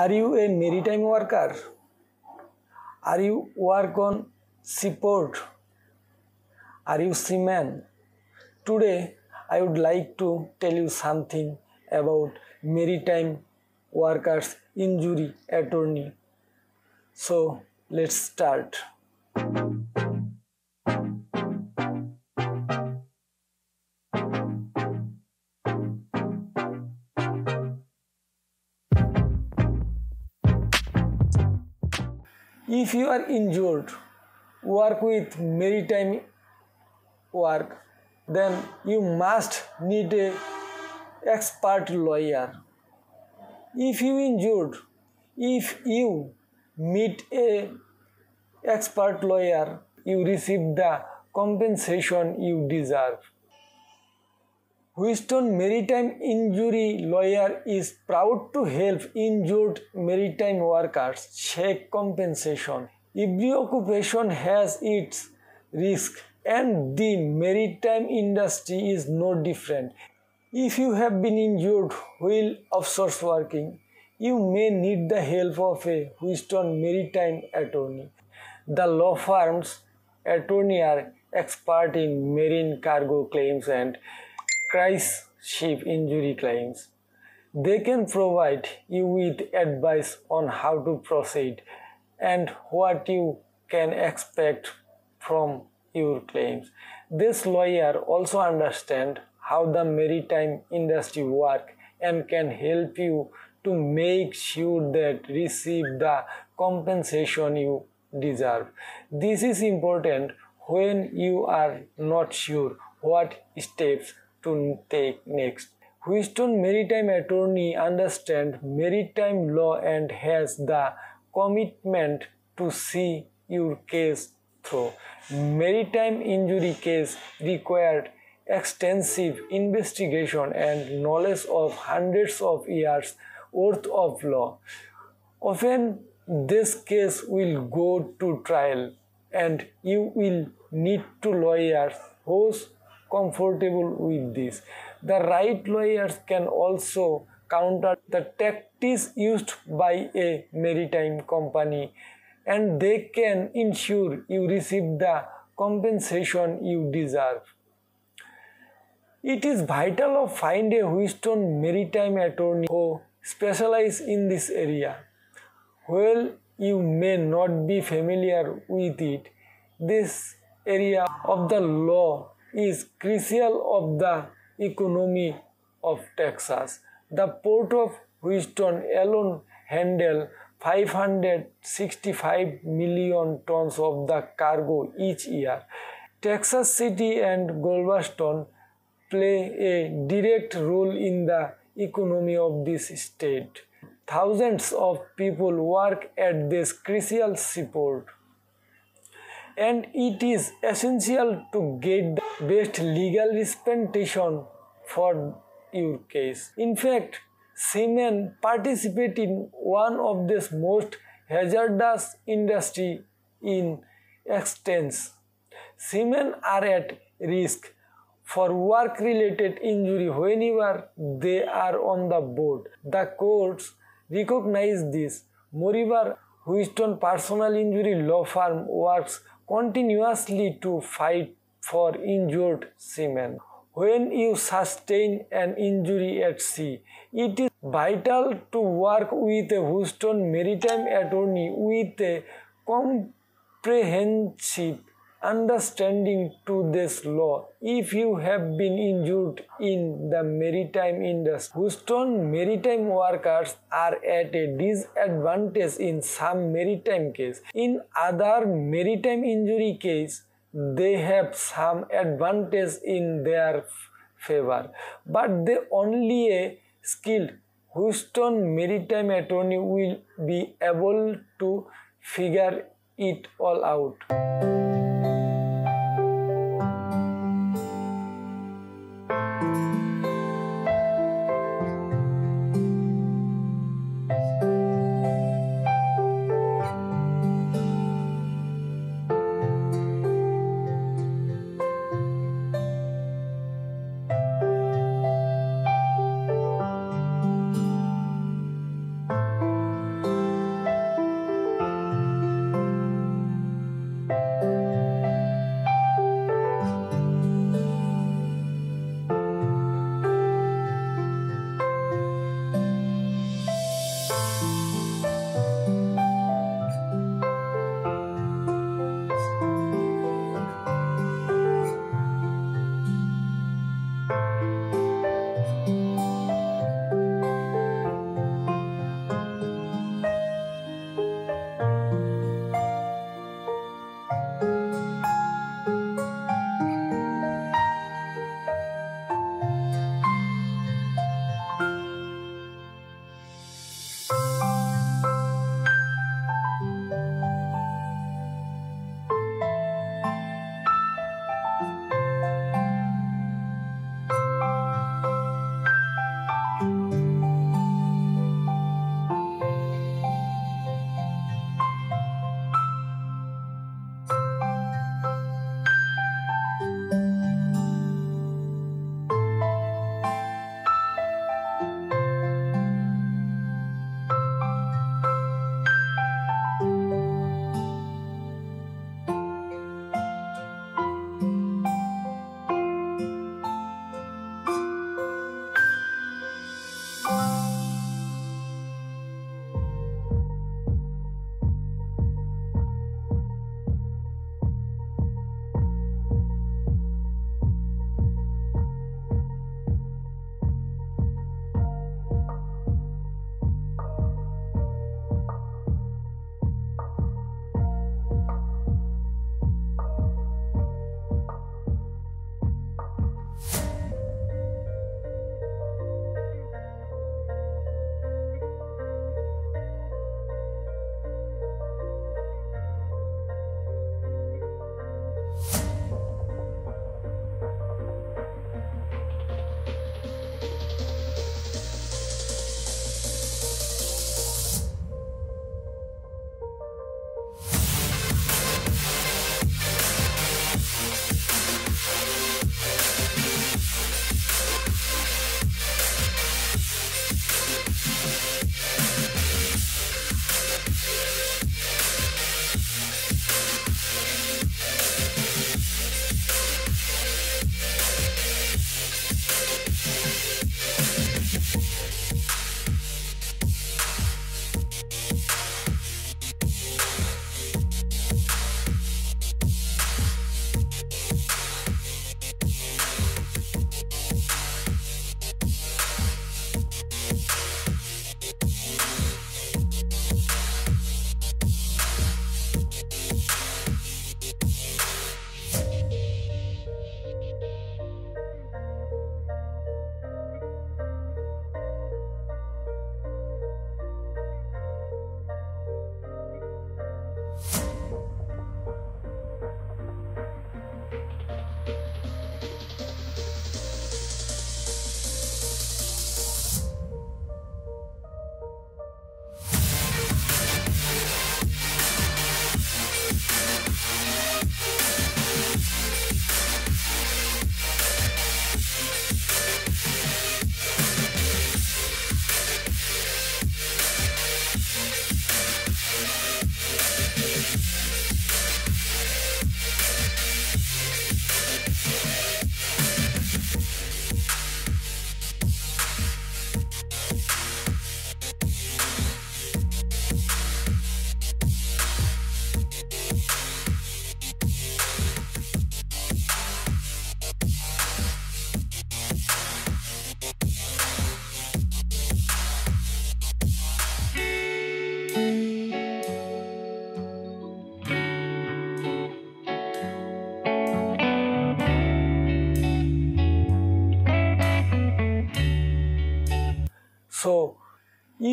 Are you a maritime worker? Are you work on seaport? Are you seaman? Today I would like to tell you something about maritime workers injury attorney. So let's start. If you are injured, work with maritime work, then you must need a expert lawyer. If you injured, if you meet a expert lawyer, you receive the compensation you deserve. Houston Maritime Injury Lawyer is proud to help injured maritime workers seek compensation. Every occupation has its risk and the maritime industry is no different. If you have been injured while offshore working, you may need the help of a Houston Maritime attorney. The law firm's attorney are expert in marine cargo claims and cruise ship injury claims. They can provide you with advice on how to proceed and what you can expect from your claims. This lawyer also understands how the maritime industry work and can help you to make sure that receive the compensation you deserve. This is important when you are not sure what steps to take next. Houston Maritime Attorney understands maritime law and has the commitment to see your case through. Maritime injury case required extensive investigation and knowledge of hundreds of years worth of law. Often this case will go to trial and you will need to lawyers who's comfortable with this. The right lawyers can also counter the tactics used by a maritime company and they can ensure you receive the compensation you deserve. It is vital to find a Houston maritime attorney who specializes in this area. While you may not be familiar with it, this area of the law is crucial of the economy of Texas. The port of Houston alone handle 565 million tons of the cargo each year. Texas City and Galveston play a direct role in the economy of this state. Thousands of people work at this crucial seaport and it is essential to get the best legal representation for your case. In fact, seamen participate in one of the most hazardous industry in existence. Seamen are at risk for work-related injury whenever they are on the boat. The courts recognize this. Moreover, Houston Personal Injury Law Firm works continuously to fight for injured seamen. When you sustain an injury at sea, it is vital to work with a Houston maritime attorney with a comprehensive understanding to this law if you have been injured in the maritime industry. Houston maritime workers are at a disadvantage in some maritime case. In other maritime injury case, they have some advantage in their favor, but they only a skilled Houston maritime attorney will be able to figure it all out.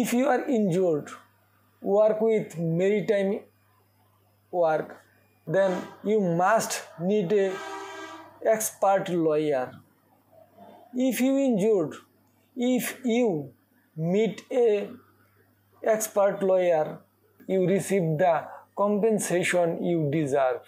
If you are injured, work with maritime work, then you must need a expert lawyer. If you injured, if you meet a expert lawyer, you receive the compensation you deserve.